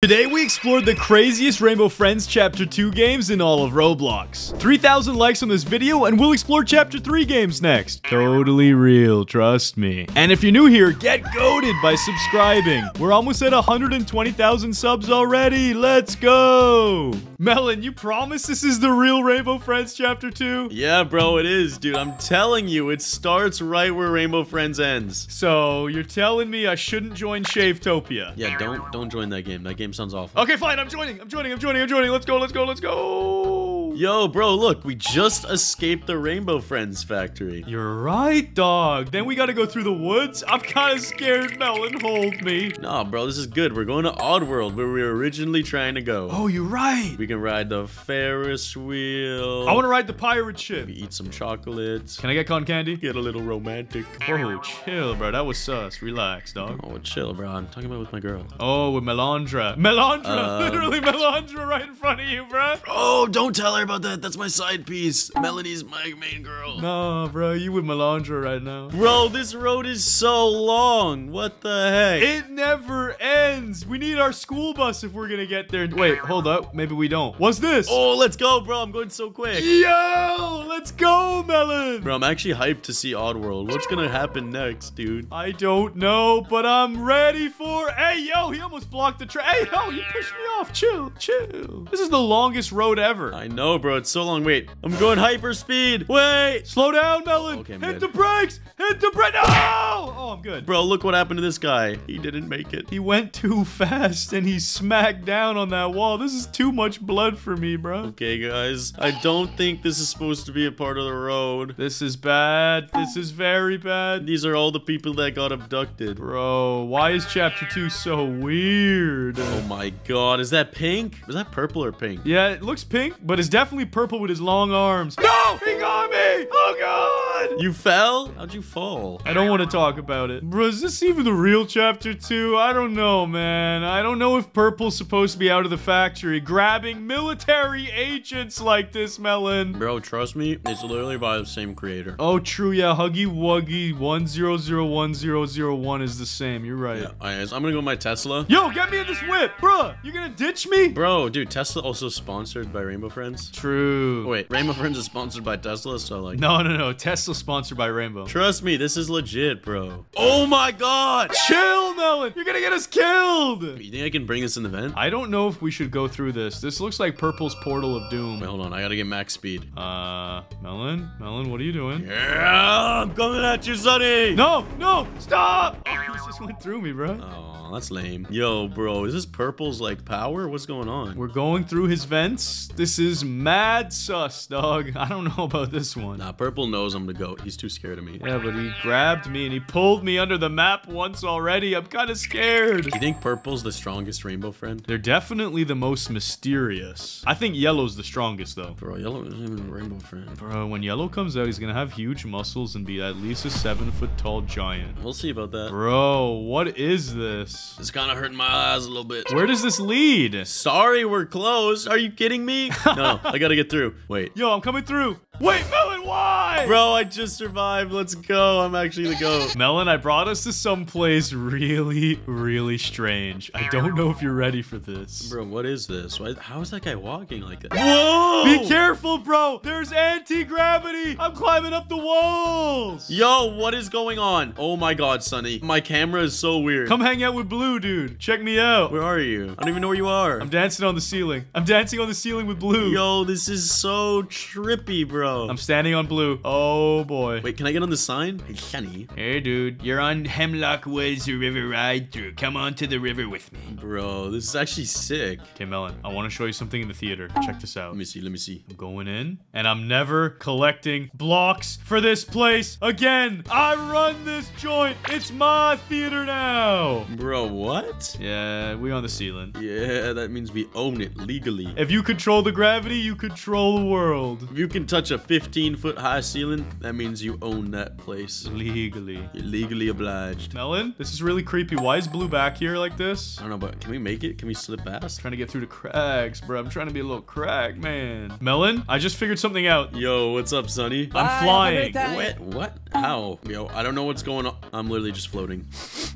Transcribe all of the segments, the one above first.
Today we explored the craziest Rainbow Friends Chapter 2 games in all of Roblox. 3,000 likes on this video and we'll explore Chapter 3 games next. Totally real, trust me. And if you're new here, get goaded by subscribing. We're almost at 120,000 subs already. Let's go! Melon, you promise this is the real Rainbow Friends Chapter 2? Yeah, bro, it is, dude. I'm telling you, it starts right where Rainbow Friends ends. So, you're telling me I shouldn't join Shavetopia? Yeah, don't don't join that game. That game sounds awful. Okay, fine, I'm joining, I'm joining, I'm joining, I'm joining. Let's go, let's go, let's go! Yo, bro, look, we just escaped the Rainbow Friends factory. You're right, dog. Then we gotta go through the woods? I'm kinda scared, Melon. Hold me. Nah, bro, this is good. We're going to Oddworld, where we were originally trying to go. Oh, you're right. We can ride the Ferris wheel. I wanna ride the pirate ship. We eat some chocolates. Can I get cotton candy? Get a little romantic. Oh, chill, bro. That was sus. Relax, dog. Oh, chill, bro. I'm talking about with my girl. Oh, with Melandra. Melandra! Um, Literally Melandra right in front of you, bro. Oh, don't tell her about that. That's my side piece. Melanie's my main girl. Nah, bro. You with Melandra right now. Bro, this road is so long. What the heck? It never ends. We need our school bus if we're gonna get there. Wait, hold up. Maybe we don't. What's this? oh, let's go, bro. I'm going so quick. Yo! Let's go, Melon! Bro, I'm actually hyped to see Oddworld. What's gonna happen next, dude? I don't know, but I'm ready for. Hey, yo, he almost blocked the train. Hey, yo, you pushed me off. Chill, chill. This is the longest road ever. I know, Oh, bro. It's so long. Wait, I'm going hyper speed. Wait. Slow down, Melon. Okay, Hit good. the brakes. Hit the brake. No! Oh, I'm good. Bro, look what happened to this guy. He didn't make it. He went too fast and he smacked down on that wall. This is too much blood for me, bro. Okay, guys. I don't think this is supposed to be a part of the road. This is bad. This is very bad. These are all the people that got abducted. Bro, why is chapter 2 so weird? Oh my god. Is that pink? Is that purple or pink? Yeah, it looks pink, but it's definitely purple with his long arms. No! He got me! Oh, God! You fell? How'd you fall? I don't want to talk about it. Bro, is this even the real chapter 2? I don't know, man. I don't know if purple's supposed to be out of the factory grabbing military agents like this, Melon. Bro, trust me. It's literally by the same creator. Oh, true, yeah. Huggy Wuggy 1001001 is the same. You're right. Yeah, alright, guys, I'm gonna go with my Tesla. Yo, get me in this whip! bro. you gonna ditch me? Bro, dude, Tesla also sponsored by Rainbow Friends. True. Wait, Rainbow Friends is sponsored by Tesla, so like. No, no, no. Tesla sponsored by Rainbow. Trust me, this is legit, bro. Oh my god! Chill, Melon. You're gonna get us killed. You think I can bring this in the vent? I don't know if we should go through this. This looks like Purple's Portal of Doom. Wait, hold on, I gotta get max speed. Uh, Melon? Melon, what are you doing? Yeah, I'm coming at you, Sunny! No, no, stop! Oh, he just went through me, bro. Oh, that's lame. Yo, bro, is this purple's like power? What's going on? We're going through his vents. This is mad sus, dog. I don't know about this one. Nah, purple knows I'm the goat. He's too scared of me. Yeah, but he grabbed me and he pulled me under the map once already. I'm kind of scared. You think purple's the strongest rainbow friend? They're definitely the most mysterious. I think yellow's the strongest, though. Bro, yellow isn't even a rainbow friend. Bro, when yellow comes out, he's gonna have huge muscles and be at least a seven foot tall giant. We'll see about that. Bro, what is this? It's kind of hurting my eyes a little bit. Where does this lead? Sorry, we're close. Are you kidding me? no, I gotta get through. Wait. Yo, I'm coming through. Wait, Melon, why? Bro, I just survived. Let's go. I'm actually the goat. Melon, I brought us to some place really, really strange. I don't know if you're ready for this. Bro, what is this? Why, how is that guy walking like that? Whoa! Be careful, bro. There's anti-gravity. I'm climbing up the walls. Yo, what is going on? Oh my god, Sunny. My camera is so weird. Come hang out with Blue, dude. Check me out. Where are you? I don't even know where you are. I'm dancing on the ceiling. I'm dancing on the ceiling with Blue. Yo, this is so trippy, bro. I'm standing on Blue. Oh, boy. Wait, can I get on the sign? Hey, Sunny. Hey, dude. You're on Hemlock Woods River ride through. Come on to the river with me. Bro, this is actually sick. Okay, Melon, I want to show you something in the theater. Check this out. Let me see, let me see. I'm going in, and I'm never collecting blocks for this place again. I run this joint. It's my theater now. Bro, what? Yeah, we on the ceiling. Yeah, that means we own it legally. If you control the gravity, you control the world. If you can touch a a 15 foot high ceiling, that means you own that place. Legally. You're legally obliged. Melon, this is really creepy. Why is Blue back here like this? I don't know, but can we make it? Can we slip past? Trying to get through the cracks, bro. I'm trying to be a little crack, man. Melon, I just figured something out. Yo, what's up, Sunny? I'm flying. What? What? How? Yo, I don't know what's going on. I'm literally just floating.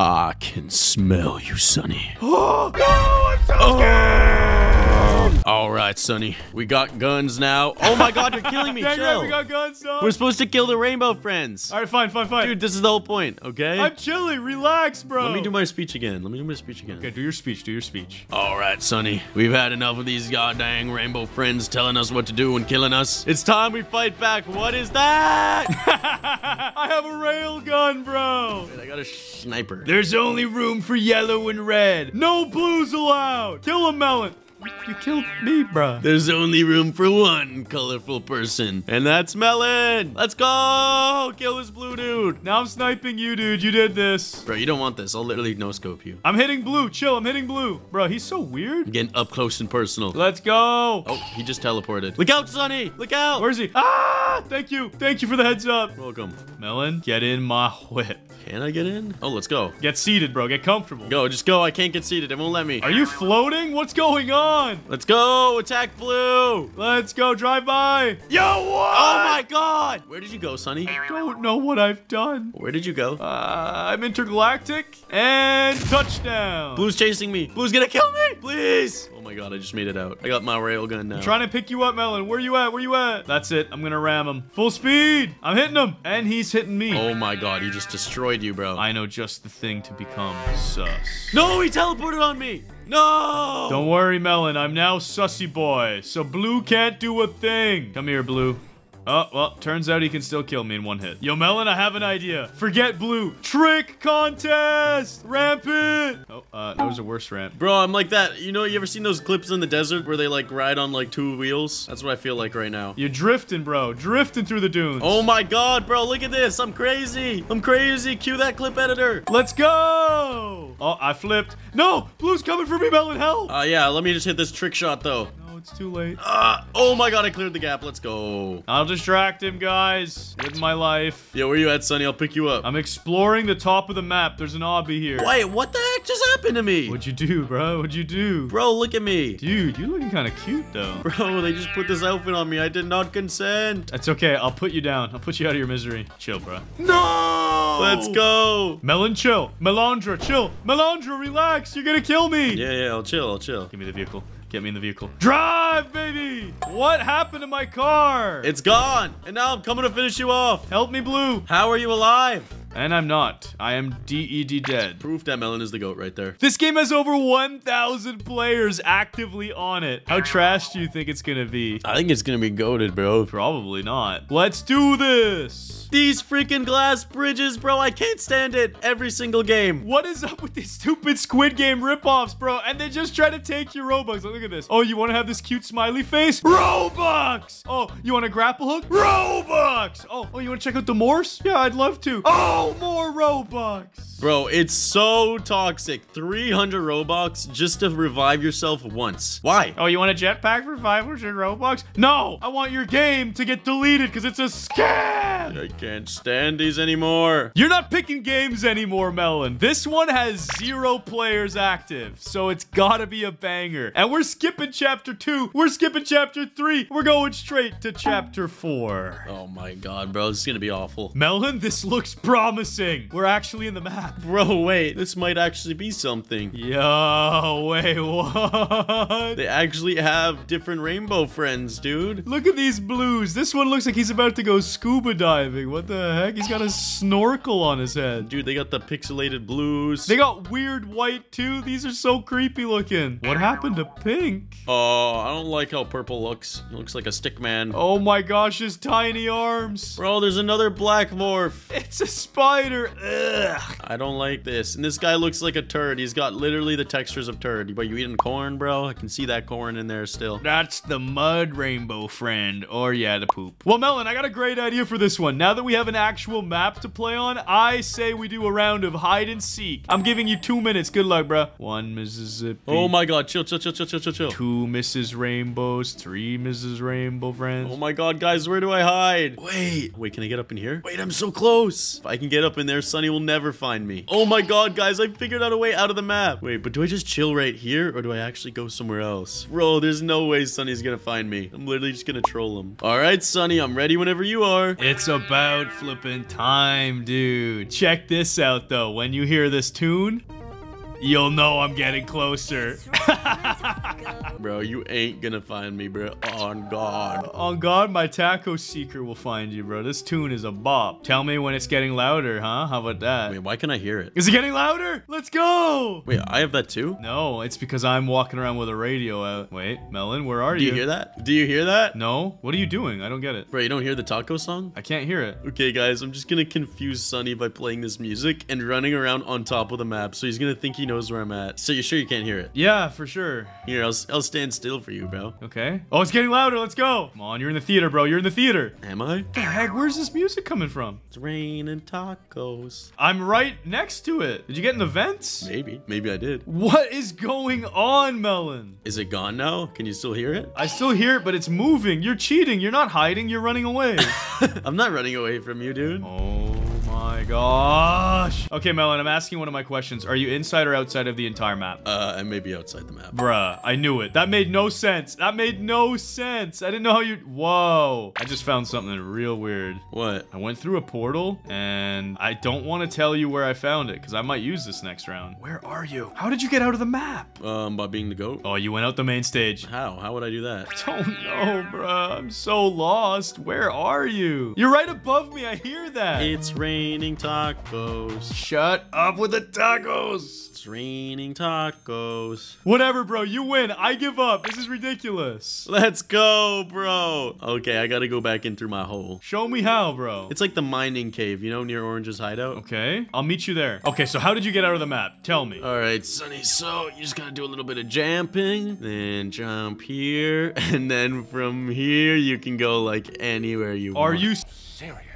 I can smell you, Sunny. Oh, no, right, Sunny. We got guns now. Oh my God, you're killing me. Dang Chill. right, we got guns, dog. We're supposed to kill the rainbow friends. All right, fine, fine, fine. Dude, this is the whole point, okay? I'm chilling. Relax, bro. Let me do my speech again. Let me do my speech again. Okay, do your speech. Do your speech. All right, Sunny. We've had enough of these goddamn rainbow friends telling us what to do and killing us. It's time we fight back. What is that? I have a rail gun, bro. Wait, I got a sniper. There's only room for yellow and red. No blues allowed. Kill a melon. You killed me, bro. There's only room for one colorful person, and that's Melon. Let's go! Kill this blue dude. Now I'm sniping you, dude. You did this. Bro, you don't want this. I'll literally no scope you. I'm hitting blue. Chill. I'm hitting blue. Bro, he's so weird. I'm getting up close and personal. Let's go. Oh, he just teleported. Look out, Sunny! Look out! Where's he? Ah! Thank you. Thank you for the heads up. Welcome. Melon, get in my whip. Can I get in? Oh, let's go. Get seated, bro. Get comfortable. Go, just go. I can't get seated. It won't let me. Are you floating? What's going on? Let's go! Attack blue! Let's go. Drive by. Yo, what? Oh my god! Where did you go, Sunny? don't know what I've done. Where did you go? Uh, I'm intergalactic and touchdown. Blue's chasing me. Blue's gonna kill me! Please! Oh my god, I just made it out. I got my railgun now. Trying to pick you up, Melon. Where you at? Where you at? That's it. I'm gonna ram him. Full speed. I'm hitting him. And he's hitting me. Oh my god, he just destroyed you, bro. I know just the thing to become sus. No, he teleported on me! No! Don't worry, Melon. I'm now sussy boy. So Blue can't do a thing. Come here, Blue. Oh, well, turns out he can still kill me in one hit. Yo, Melon, I have an idea. Forget Blue. Trick contest! Rampant! Oh, uh, that was a worse ramp. Bro, I'm like that. You know, you ever seen those clips in the desert where they like ride on like two wheels? That's what I feel like right now. You're drifting, bro. Drifting through the dunes. Oh my god, bro, look at this. I'm crazy. I'm crazy. Cue that clip editor. Let's go! Oh, I flipped. No! Blue's coming for me, Melon. Help! Uh, yeah, let me just hit this trick shot though. no, it's too late. Uh, oh my god, I cleared the gap. Let's go. I'll distract him, guys, with my life. Yo, where you at, Sunny? I'll pick you up. I'm exploring the top of the map. There's an obby here. Wait, what the heck just happened to me? What'd you do, bro? What'd you do? Bro, look at me. Dude, you're looking kind of cute, though. Bro, they just put this outfit on me. I did not consent. That's okay. I'll put you down. I'll put you out of your misery. Chill, bro. No! Let's go. Melon, chill. Melandra, chill. Melandra, relax. You're gonna kill me. Yeah, yeah, I'll chill. I'll chill. Give me the vehicle. Get me in the vehicle. Drive, baby! What happened to my car? It's gone. And now I'm coming to finish you off. Help me, Blue. How are you alive? And I'm not. I am DED dead. Proof that Melon is the goat right there. This game has over 1,000 players actively on it. How trash do you think it's gonna be? I think it's gonna be goaded, bro. Probably not. Let's do this! These freaking glass bridges, bro. I can't stand it. Every single game. What is up with these stupid Squid Game ripoffs, bro? And they just try to take your Robux. Look at this. Oh, you want to have this cute smiley face? Robux! Oh, you want a grapple hook? Robux! Oh, oh, you want to check out the Morse? Yeah, I'd love to. Oh, more Robux! Bro, it's so toxic. 300 Robux just to revive yourself once. Why? Oh, you want a jetpack for 500 Robux? No! I want your game to get deleted because it's a scam! I can't stand these anymore. You're not picking games anymore, Melon. This one has zero players active, so it's gotta be a banger. And we're skipping chapter two. We're skipping chapter three. We're going straight to chapter four. Oh my god, bro. This is gonna be awful. Melon, this looks promising. We're actually in the map. Bro, wait. This might actually be something. Yo, wait, what? They actually have different rainbow friends, dude. Look at these blues. This one looks like he's about to go scuba diving. What the heck? He's got a snorkel on his head. Dude, they got the pixelated blues. They got weird white too. These are so creepy looking. What happened to pink? Oh, I don't like how purple looks. He looks like a stick man. Oh my gosh, his tiny arms. Bro, there's another black morph. It's a spider. Ugh. I don't like this. And this guy looks like a turd. He's got literally the textures of turd. But you eating corn, bro? I can see that corn in there still. That's the mud rainbow friend. Or yeah, the poop. Well, Melon, I got a great idea for this one. Now that we have an actual map to play on, I say we do a round of hide and seek. I'm giving you two minutes. Good luck, bro. One Mississippi. Oh my god, chill, chill, chill, chill, chill, chill, chill. Two Mrs. Rainbows, three Mrs. Rainbow friends. Oh my god, guys, where do I hide? Wait, wait, can I get up in here? Wait, I'm so close. If I can get up in there, Sunny will never find me. Oh my god, guys, I figured out a way out of the map. Wait, but do I just chill right here or do I actually go somewhere else? Bro, there's no way Sunny's gonna find me. I'm literally just gonna troll him. All right, Sunny, I'm ready whenever you are. It's about flipping time, dude. Check this out, though. When you hear this tune, you'll know I'm getting closer. Bro, you ain't gonna find me, bro. On God. On God, my taco seeker will find you, bro. This tune is a bop. Tell me when it's getting louder, huh? How about that? Wait, why can I hear it? Is it getting louder? Let's go! Wait, I have that too? No, it's because I'm walking around with a radio out. Wait, Melon, where are Do you? Do you hear that? Do you hear that? No? What are you doing? I don't get it. Bro, you don't hear the taco song? I can't hear it. Okay, guys, I'm just gonna confuse Sunny by playing this music and running around on top of the map, so he's gonna think he knows where I'm at. So you're sure you can't hear it? Yeah, for sure. Here, I'll, I'll stand still for you, bro. Okay. Oh, it's getting louder. Let's go. Come on, you're in the theater, bro. You're in the theater. Am I? the heck? Where's this music coming from? It's raining tacos. I'm right next to it. Did you get in the vents? Maybe. Maybe I did. What is going on, Melon? Is it gone now? Can you still hear it? I still hear it, but it's moving. You're cheating. You're not hiding. You're running away. I'm not running away from you, dude. oh my gosh. Okay, Melon, I'm asking one of my questions. Are you inside or outside of the entire map? Uh, and maybe outside the map. Bruh, I knew it. That made no sense. That made no sense. I didn't know how you... Whoa. I just found something real weird. What? I went through a portal, and I don't want to tell you where I found it, because I might use this next round. Where are you? How did you get out of the map? Um, by being the goat? Oh, you went out the main stage. How? How would I do that? I don't know, bruh. I'm so lost. Where are you? You're right above me. I hear that. It's raining tacos. Shut up with the tacos. It's raining tacos. Whatever, bro. You win. I give up. This is ridiculous. Let's go, bro. Okay, I gotta go back in through my hole. Show me how, bro. It's like the mining cave, you know, near Orange's hideout. Okay, I'll meet you there. Okay, so how did you get out of the map? Tell me. All right, Sunny. So you just gotta do a little bit of jumping, then jump here, and then from here you can go like anywhere you Are want. Are you serious?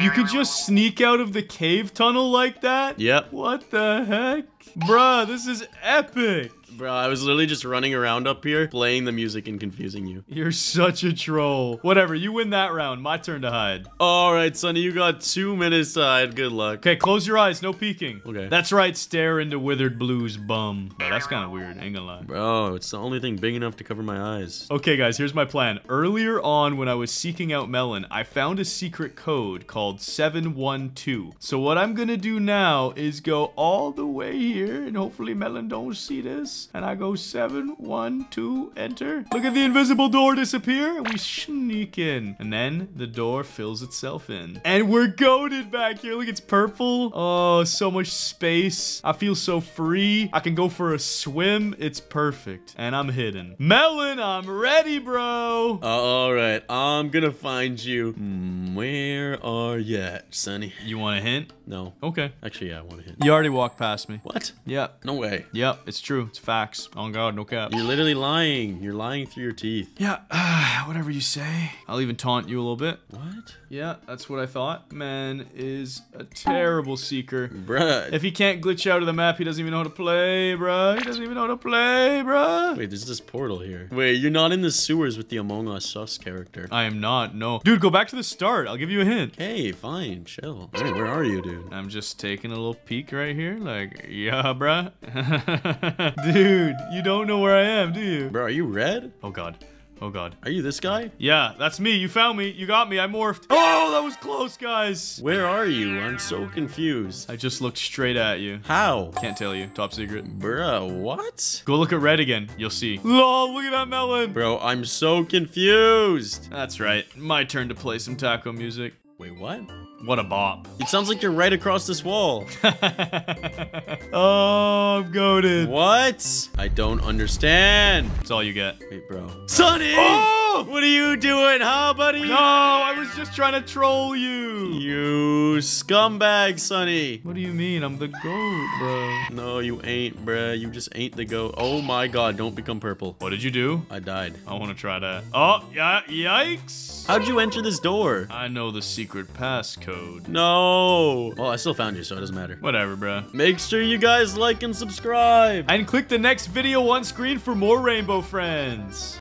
You could just sneak out of the cave tunnel like that? Yep. What the heck? Bruh, this is epic. Bro, I was literally just running around up here, playing the music and confusing you. You're such a troll. Whatever, you win that round. My turn to hide. All right, Sunny, you got two minutes to hide. Good luck. Okay, close your eyes. No peeking. Okay. That's right. Stare into Withered Blue's bum. Bro, that's kind of weird. Ain't gonna lie. Bro, it's the only thing big enough to cover my eyes. Okay, guys, here's my plan. Earlier on, when I was seeking out Melon, I found a secret code called 712. So what I'm gonna do now is go all the way here, and hopefully Melon don't see this. And I go 712, enter. Look at the invisible door disappear, we sneak in. And then the door fills itself in. And we're goaded back here. Look, it's purple. Oh, so much space. I feel so free. I can go for a swim. It's perfect. And I'm hidden. Melon, I'm ready, bro. All right, I'm gonna find you. Hmm, where are you at, Sunny? You want a hint? No. Okay. Actually, yeah, I want a hint. You already walked past me. What? Yep. No way. Yep, it's true. It's facts. On God, no cap. You're literally lying. You're lying through your teeth. Yeah, whatever you say. I'll even taunt you a little bit. What? Yeah, that's what I thought. Man is a terrible seeker. Bruh. If he can't glitch out of the map, he doesn't even know how to play, bruh. He doesn't even know how to play, bruh. Wait, there's this portal here. Wait, you're not in the sewers with the Among Us sus character. I am not, no. Dude, go back to the start. I'll give you a hint. Hey, fine, chill. Hey, where are you, dude? I'm just taking a little peek right here. Like, yeah, bruh. Dude, you don't know where I am, do you? Bro, are you red? Oh, God. Oh, God. Are you this guy? Yeah, that's me. You found me. You got me. I morphed. Oh, that was close, guys. Where are you? I'm so confused. I just looked straight at you. How? Can't tell you. Top secret. Bruh, what? Go look at red again. You'll see. Lol, look at that melon. Bro, I'm so confused. That's right. My turn to play some taco music. Wait, what? What a bop. It sounds like you're right across this wall. oh, I'm goaded. what? I don't understand. That's all you get. Wait, bro. Sunny! Oh! What are you doing, huh, buddy? No, I was just trying to troll you. You scumbag, Sunny. What do you mean? I'm the goat, bro. No, you ain't, bruh. You just ain't the goat. Oh my god, don't become purple. What did you do? I died. I want to try that. Oh, yeah, yikes. How'd you enter this door? I know the secret passcode. No. Oh, I still found you, so it doesn't matter. Whatever, bro. Make sure you guys like and subscribe. And click the next video on screen for more Rainbow Friends.